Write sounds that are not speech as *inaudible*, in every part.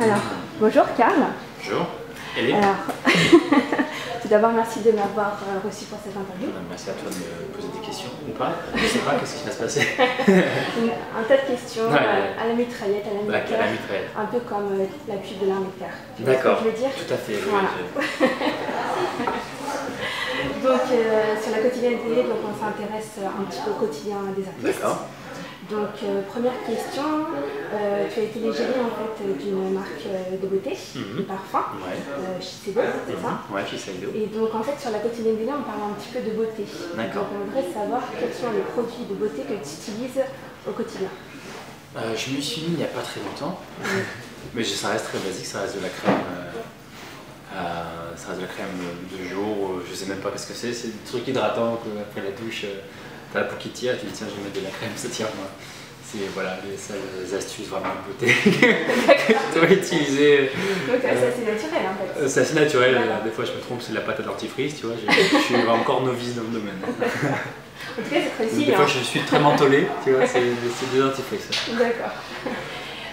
Alors, bonjour Karl. Bonjour. Est Alors, *laughs* tout d'abord, merci de m'avoir euh, reçu pour cette interview. Merci à toi de me poser des questions ou pas. Je sais pas qu'est-ce qui va se passer. *laughs* Un tas de questions Ouais, euh, à la mitraillette, à la la mitraillette. un peu comme euh, la pub de l'armée de terre. D'accord. Je veux dire. Tout à fait. Voilà. *laughs* Donc, euh, sur la quotidienne télé, donc on s'intéresse un petit peu au quotidien des artistes. D'accord. Donc, euh, première question, euh, tu as été l'égérie en fait d'une marque euh, de beauté, Mhm. de parfum, Ouais. euh, Shiseido, c'est ça Ouais, Shiseido. Et donc en fait sur la quotidienne télé on parle un petit peu de beauté. D'accord. Donc on voudrait savoir quels sont les produits de beauté que tu utilises au quotidien. Je m'y suis mis il n'y a pas très longtemps. *laughs* Mais ça reste très basique, ça reste de la crème. ça reste de la crème de jour, je sais même pas ce que c'est, c'est des trucs hydratants après la douche, t'as la peau qui tire, tu dis tiens je vais mettre de la crème, ça tire moi. C'est voilà, les, ça, les astuces vraiment de beauté que tu dois utiliser. Donc ça c'est naturel en fait. Euh, C'est assez naturel, Voilà. des fois je me trompe, c'est de la pâte à dentifrice, tu vois, je, suis encore novice dans le domaine. *laughs* En tout cas c'est précis. Des hein. fois je suis très mentholé, tu vois, c'est c'est des dentifrices. D'accord.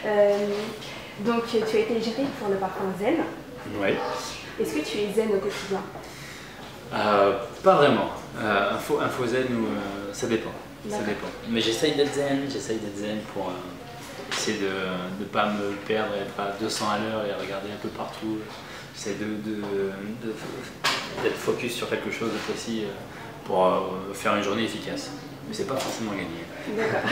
Euh, donc tu as été égérie pour le parfum Zen. Ouais. Est-ce que tu es zen au quotidien? Euh, pas vraiment. Euh, un, faux, un faux zen ou euh, ça dépend. Ça dépend. Mais j'essaye d'être zen, j'essaye d'être zen pour euh, essayer de ne pas me perdre et être à 200 à l'heure et regarder un peu partout. J'essaie de, de, de- d'être focus sur quelque chose de précis euh, pour faire une journée efficace. Mais c'est pas forcément gagné. D'accord.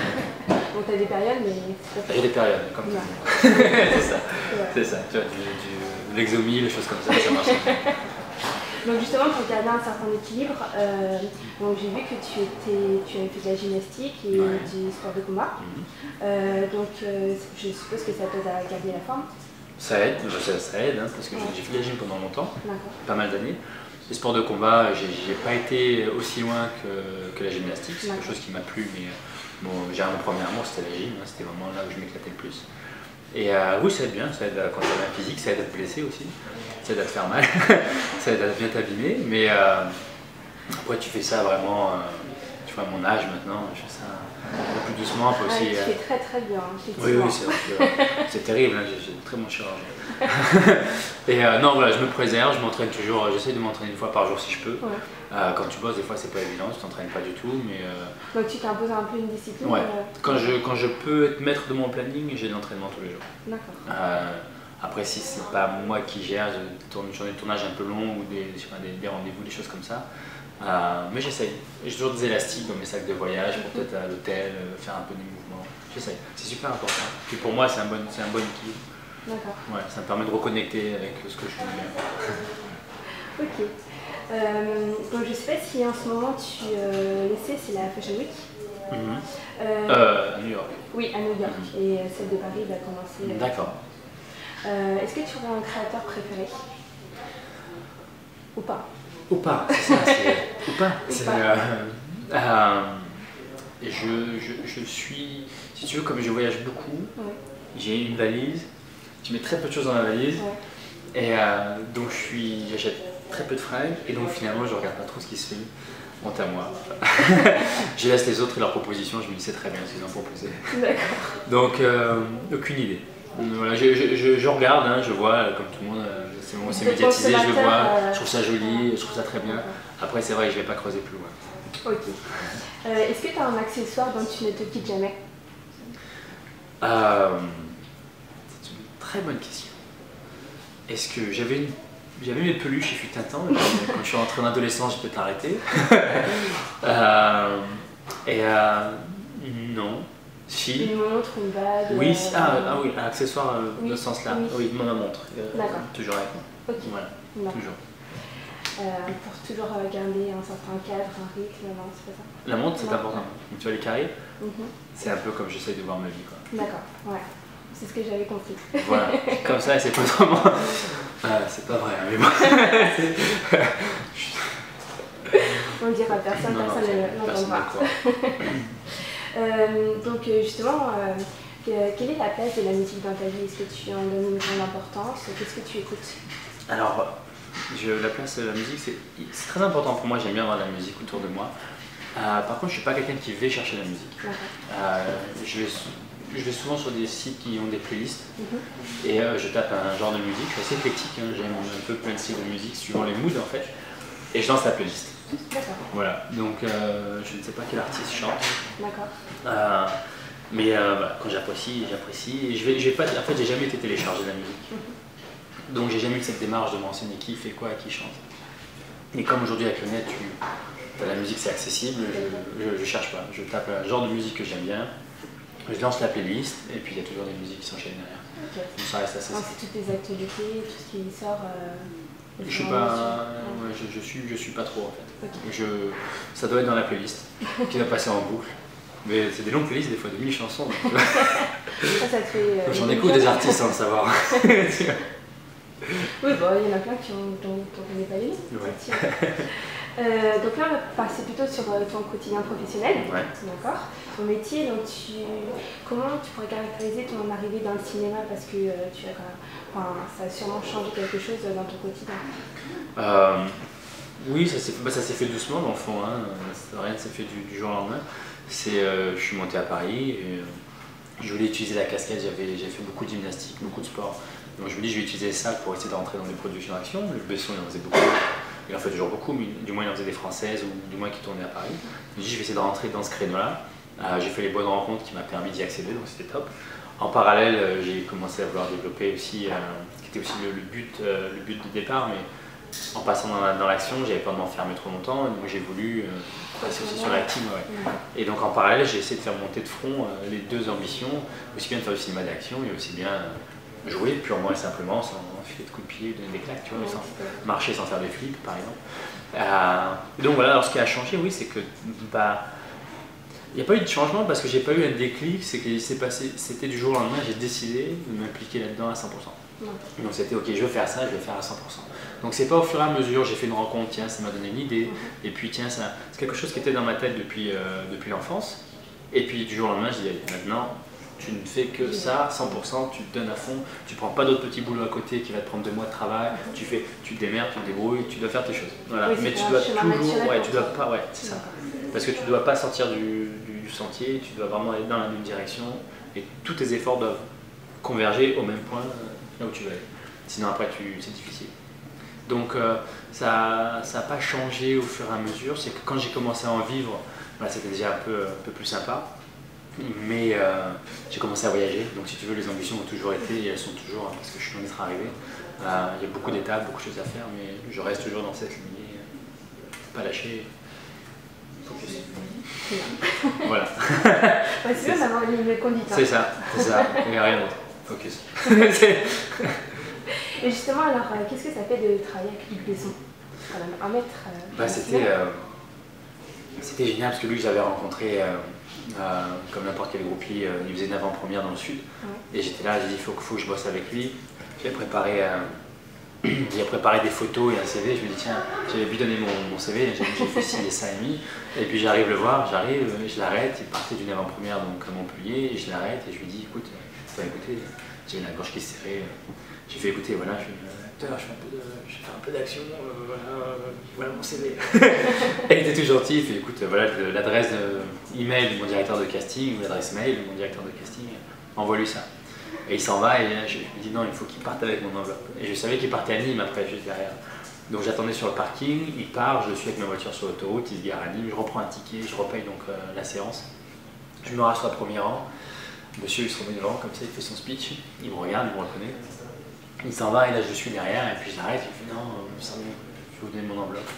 *laughs* Donc tu as des périodes mais pas J'ai des périodes, comme tout *laughs* c'est ça, Ouais. c'est ça. Tu vois, du, du- l'exomie, les choses comme ça, ça marche. *laughs* Donc justement pour garder un certain équilibre, euh, donc j'ai vu que tu étais, tu avais fait de la gymnastique et Ouais. du sport de combat. Mhm. Euh, donc euh, je suppose que ça t'aide à garder la forme. Ça aide, ça, ça aide hein, parce que j'ai- Ouais. j'ai fait de la gym pendant longtemps. Pas mal d'années. Les sports de combat, j'ai pas été aussi loin que, que la gymnastique, c'est quelque chose qui m'a plu, mais bon, j'ai mon premier amour c'était la gym, hein, c'était vraiment là où je m'éclatais le plus. Et euh, oui, ça aide bien, ça aide à, quand tu as physique, ça aide à te blesser aussi, ça aide à te faire mal, *laughs* ça aide à bien t'abîmer, mais euh, après tu fais ça vraiment, euh, tu vois, à mon âge maintenant, je fais ça un peu plus doucement, un peu Ah, aussi. tu euh, fais très très bien, oui, oui, c'est euh, terrible, hein, j'ai très bon chirurgien. *laughs* et euh, non, voilà, je me préserve, je m'entraîne toujours, euh, j'essaie de m'entraîner une fois par jour si je peux. Ouais. Euh, quand tu bosses, des fois, c'est pas évident, tu t'entraînes pas du tout, mais euh, Donc tu t'imposes un peu une discipline. ouais. euh, quand, je, quand je peux être maître de mon planning, j'ai de l'entraînement tous les jours. D'accord. Euh, après, si c'est pas moi qui gère, je tourne une journée de tournage un peu long ou des, des, des rendez-vous, des choses comme ça. Euh, mais j'essaye. J'ai toujours des élastiques dans mes sacs de voyage pour peut-être à l'hôtel, euh, faire un peu des mouvements. J'essaye. C'est super important. Puis pour moi, c'est un bon, c'est un bon équilibre. D'accord. Ouais, ça me permet de reconnecter avec ce que je fais. *laughs* Ok. Euh, donc je sais pas si en ce moment tu euh, le sais, c'est la Fashion Week. Mhm. Euh, Euh, à New York. Oui, à New York. Et euh, celle de Paris va commencer. euh, D'accord. Euh, Est-ce que tu aurais un créateur préféré? Ou pas? Ou pas, c'est ça, c'est. *laughs* Ou pas. C'est, pas. euh, euh, je, je, je suis. Si tu veux, comme je voyage beaucoup, Ouais. j'ai une valise, je mets très peu de choses dans la valise, Ouais. et euh, donc je suis, j'achète très peu de fringues, et donc finalement je regarde pas trop ce qui se fait. Honte à moi. *laughs* je laisse les autres et leurs propositions, je me dis c'est très bien ce qu'ils ont proposé. D'accord. Donc, euh, aucune idée. Voilà, je, je- je- je regarde, hein, je vois, euh, comme tout le monde, euh, c'est bon, c'est Le médiatisé, je le vois, euh, je trouve ça joli, je trouve ça très bien. Après, c'est vrai que je vais pas creuser plus loin. Ok. Euh, Est-ce que tu as un accessoire dont tu ne te quittes jamais? Euh, c'est une très bonne question. Est-ce que j'avais une... J'avais mes peluches, il fut un temps, quand je suis rentré en adolescence, j'ai peut-être arrêté. *laughs* Euh, et euh, non. Si. Une montre, une bague Oui, euh, si- ah, ah oui, un accessoire Oui, de ce sens-là. oui. Oui, ma montre. D'accord. toujours avec moi. Voilà, toujours. Euh, pour toujours garder un certain cadre, un rythme, non, c'est pas ça? La montre, c'est important. Donc, tu vois, les carrés, Mhm. c'est un peu comme j'essaye de voir ma vie. D'accord, ouais. C'est ce que j'avais compris. Voilà, *laughs* comme ça, c'est pas autrement. Ah, c'est pas vrai, mais bon. *laughs* On le dira à personne, Non, personne ne l'entendra. *laughs* ne. Euh, donc euh, justement, euh, que- quelle est la place de la musique dans ta vie? Est-ce que tu en donnes une grande importance? Qu'est-ce que tu écoutes? Alors, je, la place de la musique, c'est très important pour moi. J'aime bien avoir de la musique autour de moi. Euh, par contre, je suis pas quelqu'un qui va chercher la musique. Euh, je, vais, je vais souvent sur des sites qui ont des playlists Mhm. et euh, je tape un genre de musique. Je suis assez éclectique, hein, j'aime un peu plein de styles de musique suivant les moods en fait. Et je lance la playlist. D'accord, Voilà, donc euh, je ne sais pas quel artiste chante. d'accord. Euh, mais quand j'apprécie, j'apprécie. Et je vais, je vais pas, en fait, j'ai jamais été téléchargé la musique. Donc j'ai jamais eu cette démarche de m'enseigner qui fait quoi, qui chante. Et comme aujourd'hui avec le net, tu, la musique c'est accessible, je, je, je cherche pas. Je tape un genre de musique que j'aime bien, je lance la playlist et puis il y a toujours des musiques qui s'enchaînent derrière. Donc ça reste assez Donc, c'est toutes les actualités, tout ce qui sort. euh, Je suis pas, ouais, je, je suis, je suis pas trop en fait. Je, ça doit être dans la playlist qui va passer en boucle. Mais c'est des longues playlists, des fois de 1000 chansons. *laughs* euh, J'en écoute des artistes sans le savoir. *laughs* Oui, bon, il y en a plein qui ont, dont dont on connaît pas les. Ouais. Euh, donc là, on va passer plutôt sur ton quotidien professionnel. Ouais. D'accord. Ton métier, donc tu, comment tu pourrais caractériser ton arrivée dans le cinéma Parce que euh, tu as ça a sûrement changé quelque chose dans ton quotidien. Euh, oui, ça s'est bah, ça s'est fait doucement dans le fond. Hein. Rien ne s'est fait du, jour au lendemain. Euh, je suis monté à Paris. Euh, je voulais utiliser la casquette. J'avais, j'avais fait beaucoup de gymnastique, beaucoup de sport. Donc je me dis, je vais utiliser ça pour essayer de rentrer dans des productions d'action. Le Besson, il en faisait beaucoup. Il en fait toujours beaucoup, mais du moins il en faisait des françaises ou du moins qui tournaient à Paris. Je me dis, je vais essayer de rentrer dans ce créneau-là. Euh, j'ai fait les bonnes rencontres qui m'a permis d'y accéder, donc c'était top. En parallèle, euh, j'ai commencé à vouloir développer aussi, euh, qui était aussi le, le but, le but de départ, mais en passant dans la- dans l'action, j'avais peur de m'enfermer trop longtemps, et donc j'ai voulu euh, passer aussi sur l'acting. ouais. Et donc en parallèle, j'ai essayé de faire monter de front euh, les deux ambitions, aussi bien de faire du cinéma d'action et aussi bien euh, jouer purement et simplement sans filer de coups de pied, donner des claques, tu vois, mais sans marcher sans faire des flips par exemple. Donc voilà, alors ce qui a changé, oui, c'est que bah, il n'y a pas eu de changement parce que j'ai pas eu un déclic, c'est passé, c'était du jour au lendemain, j'ai décidé de m'impliquer là-dedans à 100%. Ouais. Donc c'était ok, je veux faire ça, je vais le faire à 100%. Donc c'est pas au fur et à mesure, j'ai fait une rencontre, tiens, ça m'a donné une idée, et puis tiens, ça, c'est quelque chose qui était dans ma tête depuis, euh, depuis l'enfance. Et puis du jour au lendemain, je dis allez, maintenant, tu ne fais que ça, 100%, tu te donnes à fond, tu prends pas d'autres petits boulots à côté qui va te prendre deux mois de travail, tu fais, tu te démerdes, tu te débrouilles, tu dois faire tes choses. Voilà. Oui, c'est Mais tu dois toujours, ouais, tu dois pas, ouais, c'est ça. Parce que tu ne dois pas sortir du, sentier, tu dois vraiment aller dans la même direction et tous tes efforts doivent converger au même point euh, là où tu veux aller. Sinon après c'est difficile. Donc euh, ça n'a pas changé au fur et à mesure, c'est que quand j'ai commencé à en vivre, voilà, c'était déjà un peu, plus sympa. Mais euh, j'ai commencé à voyager, donc si tu veux les ambitions ont toujours été et elles sont toujours, hein, parce que je suis loin d'être arrivé. Il y a beaucoup d'étapes, beaucoup de choses à faire, mais je reste toujours dans cette lignée, pas lâcher. Voilà. *laughs* D'avoir une ligne de conduite. hein. C'est ça, c'est ça, il n'y a rien d'autre. Focus. Et justement, alors, euh, qu'est-ce que ça fait de travailler avec Luc Besson Quand même, un maître. euh, bah, c'était, euh, c'était génial parce que lui, j'avais rencontré, euh, euh, comme n'importe quel groupie, euh, il faisait une avant-première dans le sud. Et j'étais là, j'ai dit, il faut, faut que je bosse avec lui. J'ai préparé, euh, j'ai préparé des photos et un CV. Je me dis, tiens, j'avais lui donné mon, mon CV, j'ai j'ai *laughs* fait et ça et mi. Et puis j'arrive le voir, j'arrive, euh, je l'arrête. Il partait d'une avant-première donc à Montpellier et je l'arrête et je lui dis, écoute, euh, bah, écoutez, j'avais la gorge qui se serrait. J'ai fait écouter, voilà, je suis euh, acteur, je fais un peu d'action, euh, voilà, euh, voilà mon CV. *laughs* Et il était tout gentil, il fait écoute, euh, voilà l'adresse email de mon directeur de casting, ou l'adresse mail de mon directeur de casting, envoie-lui ça. Et il s'en va et là, je dis non, il faut qu'il parte avec mon enveloppe. Et je savais qu'il partait à Nîmes après, juste derrière. Donc j'attendais sur le parking, il part, je suis avec ma voiture sur l'autoroute, il se gare à Nîmes, je reprends un ticket, je repaye donc euh, la séance. Je me rassois premier rang, monsieur il se remet devant, comme ça il fait son speech, il me regarde, il me reconnaît. Il s'en va et là je suis derrière et puis je l'arrête, il fait non, euh, ça je vais vous donner mon enveloppe.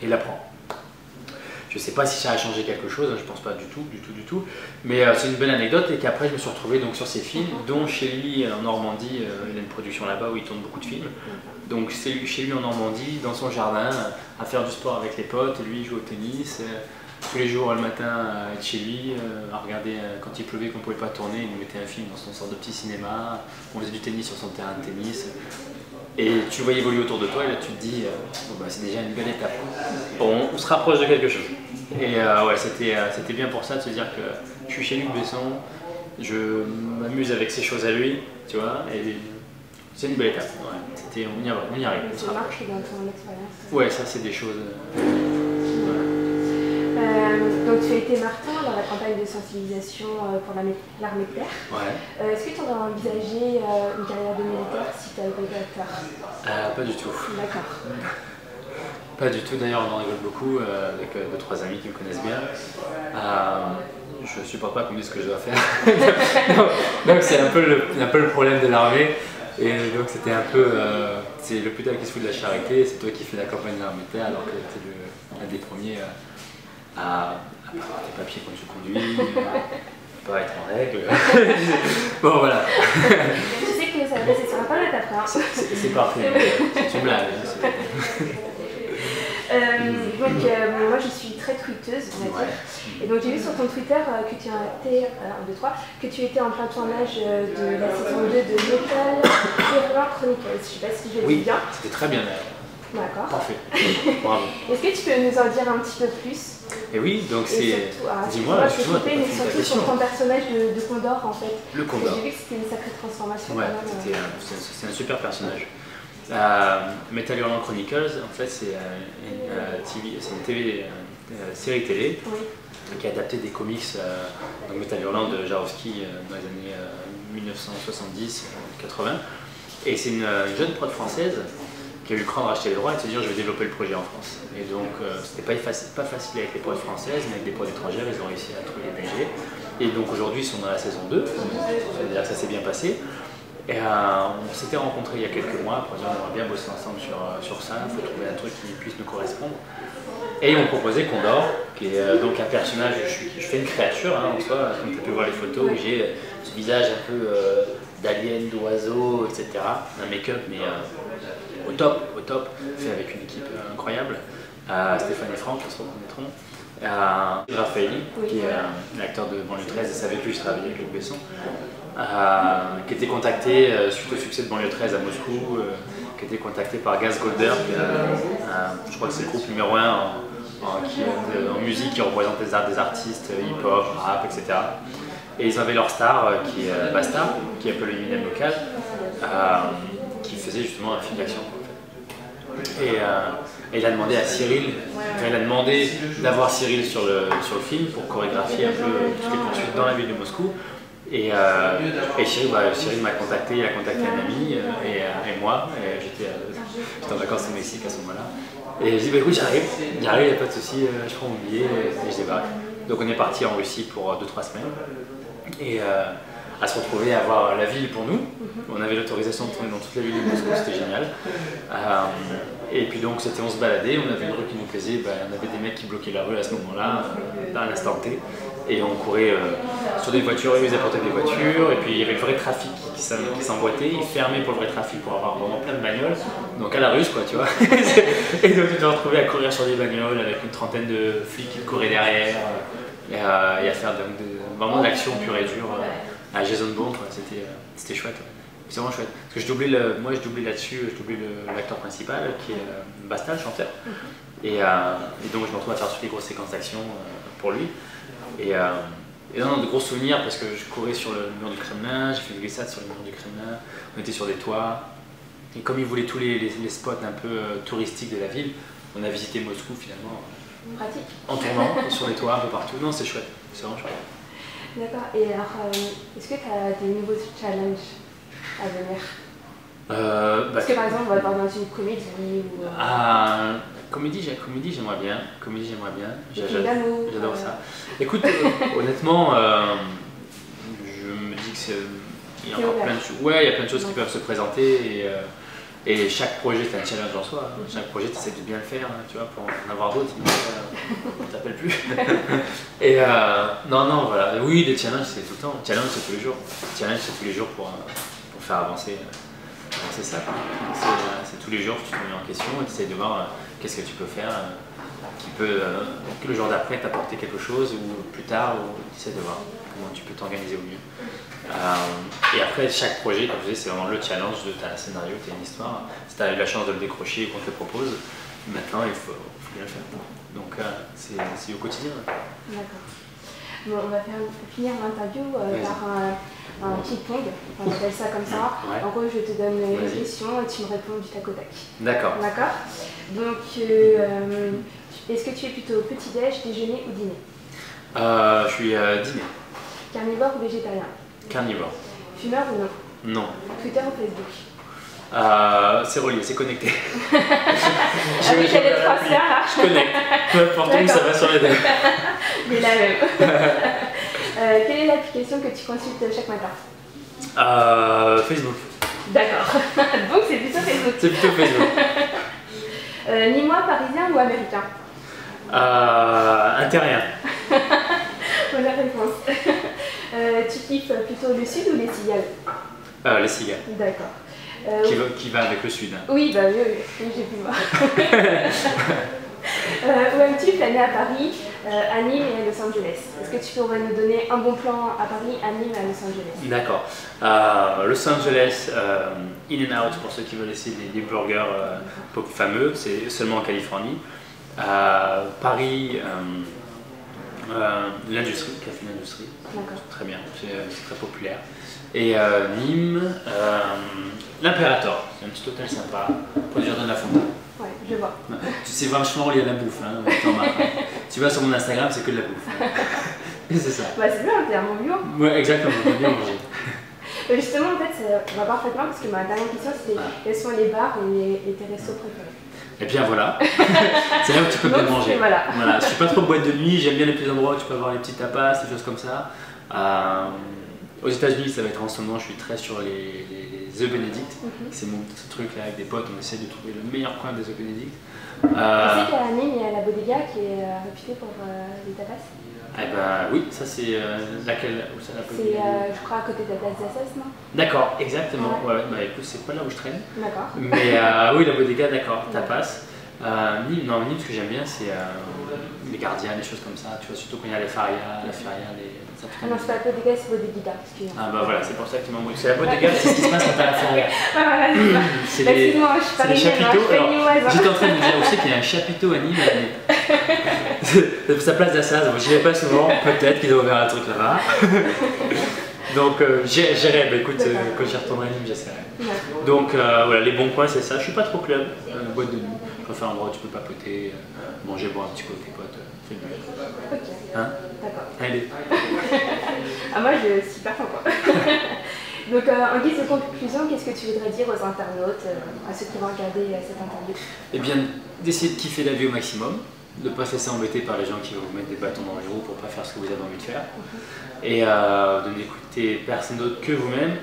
Et il la prend. Je sais pas si ça a changé quelque chose, hein, je pense pas du tout, du tout, du tout. Mais euh, c'est une belle anecdote et qu'après je me suis retrouvé donc sur ces films, dont chez lui en Normandie, euh, il a une production là-bas où il tourne beaucoup de films. Donc c'est chez lui en Normandie, dans son jardin, euh, à faire du sport avec les potes, lui il joue au tennis. euh, tous les jours le matin à être chez lui, euh, à regarder euh, quand il pleuvait, qu'on pouvait pas tourner, il nous mettait un film dans son sorte de petit cinéma, on faisait du tennis sur son terrain de tennis. Et tu le voyais évoluer autour de toi et là tu te dis, euh, bah, c'est déjà une belle étape. Bon, on se rapproche de quelque chose. Et euh, ouais, c'était, euh, c'était bien pour ça de se dire que je suis chez Luc Besson, je m'amuse avec ses choses à lui, tu vois, et c'est une belle étape. Ouais, on, y arrive, on y arrive. on se Tu rapproche. marches dans ton expérience. Ouais, ça c'est des choses. euh. Euh, donc tu as été Martin dans la campagne de sensibilisation euh, pour l'armée de terre. Ouais. Euh, Est-ce que tu aurais envisagé une carrière de militaire si tu avais pas été acteur? Euh, pas du tout. D'accord. *laughs* Pas du tout, d'ailleurs on en rigole beaucoup avec deux trois amis qui me connaissent bien. Je supporte pas qu'on me dise ce que je dois faire. *laughs* donc c'est un, peu le- un peu le problème de l'armée. Et donc c'était un peu, c'est le plus tard qui se fout de la charité, c'est toi qui fais la campagne de l'armée de terre alors que tu es un des premiers à, à pas avoir tes papiers quand tu conduis, à pas être en règle. *laughs* bon voilà, Je sais que ça va passer sur Internet après. hein. c'est parfait, c'est une blague. hein, Euh, donc, euh, moi je suis très tweeteuse, on va dire. Et donc, j'ai vu sur ton Twitter euh, que tu un, deux, trois, que tu étais en plein tournage de la saison 2 de Metal Hero *coughs* Chronicles. Je sais pas si je le dis Oui, bien. c'était très bien d'ailleurs. D'accord. Parfait. *laughs* Bravo. Est-ce que tu peux nous en dire un petit peu plus Et oui, donc c'est. ah, Dis-moi, je t'as mais surtout sur ton personnage de, de Condor en fait. Le Condor. J'ai vu que c'était une sacrée transformation Ouais, c'était un, c'est- c'est un super personnage. Euh, Metal Hurlant Chronicles, en fait, c'est euh, une, euh, TV une TV, euh, euh, série télé Oui. qui a adapté des comics, euh, donc Metal Hurlant de Jarowski euh, dans les années 1970-80. Et c'est une, euh, une jeune prod française qui a eu le cran de racheter les droits et de se dire je vais développer le projet en France. Et donc euh, c'était pas facile, pas facile avec les prods françaises, mais avec des prods étrangères, ils ont réussi à trouver les budgets. Et donc aujourd'hui ils sont dans la saison 2, c'est-à-dire que ça s'est bien passé. Et euh, on s'était rencontrés il y a quelques mois, pour dire on aimerait bien bosser ensemble sur, euh, sur ça, il faut trouver un truc qui puisse nous correspondre. Et ils m'ont proposé Condor, qui est donc un personnage, je, fais une créature hein, en soi, comme tu peux voir les photos, où j'ai ce visage un peu d'alien, d'oiseau, etc. Un make-up, mais au top, au top, fait avec une équipe incroyable. Euh, Stéphane et Franck, qui se reconnaîtront. Euh, Raffaelli, qui est euh, l'acteur de Banlieue 13, et savait plus, je travaillais avec Luc Besson, euh, qui était contacté suite au succès de Banlieue 13 à Moscou, qui était contacté par Gaz un- je crois que c'est le groupe numéro 1 en, qui musique qui représente des, art- des artistes hip-hop, rap, etc. Et ils avaient leur star, qui est Basta, qui est un peu le Eminem local, euh, qui justement un film d'action. euh, et il a demandé à Cyril, il a demandé d'avoir Cyril sur le, sur le film pour chorégraphier un peu toutes les poursuites dans la ville de Moscou. Et, euh, Cyril, bah, Cyril m'a contacté, il a contacté un ami euh, et, moi. J'étais en vacances au Mexique à ce moment-là. Et je dis, bah, écoute, j'arrive, j'arrive, il n'y a pas de souci, je prends mon billet et je débarque. Donc on est parti en Russie pour 2-3 semaines. À se retrouver à voir la ville pour nous. On avait l'autorisation de tourner dans toute la ville de Moscou, c'était génial. Euh, et puis donc c'était on se baladait, on avait une rue qui nous plaisait, bah, on avait des mecs qui bloquaient la rue à ce moment-là, euh, à l'instant T. Et on courait euh, sur des voitures, ils apportaient des voitures, et puis il y avait le vrai trafic qui s'em- qui s'emboîtait, ils fermaient pour le vrai trafic pour avoir vraiment plein de bagnoles, donc à la russe quoi, tu vois. *laughs* et donc tu te retrouvais à courir sur des bagnoles avec une trentaine de flics qui te couraient derrière, et, à, et à faire de- vraiment de l'action pure et dure à Jason Bourne, c'était euh, c'était chouette. C'est vraiment chouette. Parce que je doublais le, moi je doublais là-dessus, je doublais l'acteur principal qui est euh, Basta, le chanteur. Et, euh, et donc je me retrouve à faire toutes les grosses séquences d'action euh, pour lui. Et, euh, et non, non, de gros souvenirs parce que je courais sur le mur du Kremlin, j'ai fait une glissade sur le mur du Kremlin, on était sur des toits. Et comme ils voulaient tous les, les- les spots un peu touristiques de la ville, on a visité Moscou finalement Pratique. en tournant sur les toits un peu partout. Non, c'est chouette, c'est vraiment chouette. D'accord. Et alors, euh, est-ce que tu as des nouveaux challenges à venir Euh, bah, Parce que par exemple, on va voir dans une comédie ou. euh, Ah, comédie, comédie j'aimerais bien. Comédie j'aimerais bien. J'adore ça. Écoute, *laughs* honnêtement, je me dis que c'est il y a encore plein de choses. Ouais, il y a plein de choses qui peuvent se présenter et, et chaque projet c'est un challenge en soi. hein. Chaque projet tu essaies de bien le faire, hein, tu vois, pour en avoir d'autres, sinon euh, on t'appelle plus. *laughs* et euh, non, non, voilà. Oui, des challenges c'est tout le temps. Challenge c'est tous les jours. Challenge c'est tous les jours pour, euh, pour faire avancer. c'est ça, c'est tous les jours tu te remets en question et tu essaies de voir qu'est-ce que tu peux faire qui peut, euh, que le jour d'après, t'apporter quelque chose ou plus tard, ou tu essaies de voir comment tu peux t'organiser au mieux. Euh, et après, chaque projet, comme je disais, c'est vraiment le challenge de ta scénario, tu une histoire. Si tu as eu la chance de le décrocher et qu'on te le propose, maintenant il faut, faut bien le faire. Donc euh, c'est au quotidien. D'accord. Bon, on va faire, finir l'interview euh, par un, un ping-pong, on appelle ça comme ça. Ouais. En gros, je te donne une question et tu me réponds du tac au tac. D'accord. D'accord? Donc, euh, est-ce que tu es plutôt petit-déj, déjeuner ou dîner? Euh, je suis euh, dîner. Carnivore ou végétarien? Carnivore. Fumeur ou non? Non. Twitter ou Facebook? Euh, c'est relié, c'est connecté. *laughs* Ah oui, t'as les trois là Je connecte. Peu importe où ça va sur les *laughs* deux. Mais la *laughs* même. Euh, quelle est l'application que tu consultes chaque matin? Euh, Facebook. D'accord. Donc c'est plutôt Facebook. C'est plutôt Facebook. Euh, ni moi, parisien ou américain? Euh, interrien. Bonne *laughs* réponse. *laughs* Euh, tu kiffes plutôt le sud ou les cigales Euh, les cigares. D'accord. Euh, Qui va, qui va avec le sud. hein. Oui, bah oui, oui, j'ai pu voir. *laughs* euh, où aimes-tu planer à Paris, à Nîmes et à Los Angeles? Est-ce que tu pourrais nous donner un bon plan à Paris, à Nîmes et à Los Angeles? D'accord. Los Angeles, In and Out pour ceux qui veulent essayer des, burgers fameux, c'est seulement en Californie. Paris, euh, euh, l'industrie, café l'industrie, très bien, c'est euh, c'est très populaire. Et Nîmes, l'Imperator, c'est un petit hôtel sympa pour les jardins de la Fontaine. Ouais, je vois. C'est vachement lié à la bouffe, hein, hein. *laughs* Tu vas sur mon Instagram, c'est que de la bouffe. Et *laughs* c'est ça. Bah c'est bien, t'es un bon bio. Ouais, exactement, j'aime bien manger. Euh, Justement, en fait, ça va parfaitement parce que ma dernière question c'était quels sont les bars et tes restos préférés? Et bien voilà, *laughs* c'est là où tu peux bien manger. voilà. Voilà, je suis pas trop boîte de nuit, j'aime bien les petits endroits où tu peux avoir les petits tapas, des choses comme ça. Euh, aux États-Unis, ça va être en ce moment, je suis très sur les, les, les œufs Benedict. Mhm. C'est mon petit truc là avec des potes, on essaie de trouver le meilleur coin des œufs Benedict. Je Euh, sais qu'à Nîmes, il y a la Bodega qui est euh, réputée pour euh, les tapas. eh ben oui, ça c'est euh, laquelle où ça l'appelle C'est, je crois, à côté de la place d'Assas, non? D'accord, exactement. Ouais, bah écoute, c'est pas là où je traîne. D'accord. Mais oui, la bodega, d'accord, tapas. Euh, Nîmes, non, Nîmes, ce que j'aime bien, c'est les gardiens, des choses comme ça. Tu vois, surtout quand il y a les farias, les farias, les. Ah non, c'est pas la Bodega, c'est Bodega, excuse-moi. Ah bah voilà, c'est pour ça que tu m'embrouilles. C'est la bodega, c'est ce qui se passe quand t'as la. Ah, voilà, c'est. *laughs* C'est les, Excuse-moi, je suis c'est chapiteaux. Alors. J'étais en train de me dire aussi qu'il y a un chapiteau à Nîmes. mais Sa place d'Assas, j'y vais pas souvent, peut-être qu'ils ont ouvert un truc là-bas. *laughs* Donc euh, j'irai, bah écoute, euh, quand j'y retournerai à Nîmes, j'essaierai. Donc euh, voilà, les bons points, c'est ça. Je suis pas trop club, euh, boîte de nuit. Je préfère un endroit où tu peux papoter, euh, manger, boire un petit coup avec tes potes. euh, c'est mieux. Ok, Hein d'accord. Allez. *laughs* Ah, moi, je suis pas fan, quoi. *laughs* Donc, euh, en guise de conclusion, qu'est-ce que tu voudrais dire aux internautes, euh, à ceux qui vont regarder cette interview? Eh bien, d'essayer de kiffer la vie au maximum, de ne pas se laisser embêter par les gens qui vont vous mettre des bâtons dans les roues pour pas faire ce que vous avez envie de faire, et euh, de n'écouter personne d'autre que vous-même.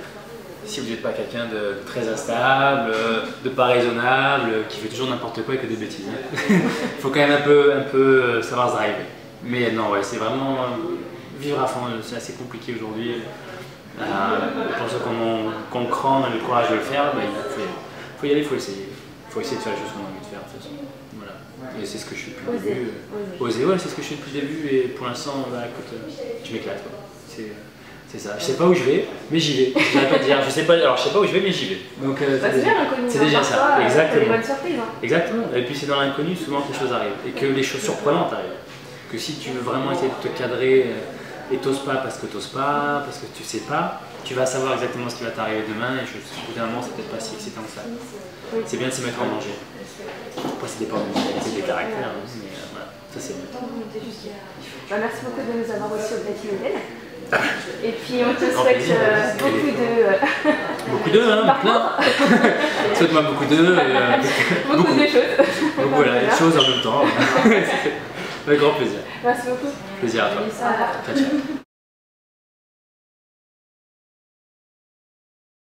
Si vous n'êtes pas quelqu'un de très instable, de pas raisonnable, qui fait toujours n'importe quoi et que des bêtises. Il *laughs* faut quand même un peu, un peu euh, savoir se driver. Mais non, ouais, c'est vraiment euh, vivre à fond, c'est assez compliqué aujourd'hui. Euh, pour ceux qui ont, qui ont le cran et le courage de le faire, bah, il faut y aller. faut y aller, il faut essayer. Il faut essayer de faire les choses qu'on a envie de faire de toute façon. Voilà. Et c'est ce que je suis depuis le début. oser. Ouais, c'est ce que je fais depuis le début et pour l'instant, bah, écoute, je m'éclate. C'est c'est ça. Je sais pas où je vais, mais j'y vais. Je pas dire. Je sais pas, alors je sais pas où je vais, mais j'y vais. Donc euh, Bah, c'est déjà- l'inconnu. c'est hein, déjà parfois, ça. euh, des Exactement. bonnes surprises. hein. Exactement. Et puis c'est dans l'inconnu souvent que les choses arrivent. Et que les choses surprenantes arrivent. Que si tu veux vraiment essayer de te cadrer euh, et t'oses pas parce que t'oses pas, parce que tu sais pas, tu vas savoir exactement ce qui va t'arriver demain et je, au bout d'un moment c'est peut-être pas si excitant que ça. C'est bien de se mettre en danger. Après ça dépend des caractères, hein, mais euh, voilà, ça c'est bien. Bah, merci beaucoup de nous avoir reçus au Petit Modèle. Et puis on te souhaite euh, beaucoup de, euh, Beaucoup d'œufs, hein, plein. *laughs* Souhaite-moi beaucoup d'œufs. et, euh, beaucoup de choses. Donc voilà, les choses en même temps. *laughs* *laughs* Avec grand plaisir. Merci beaucoup. Plaisir à toi. Ciao, ciao.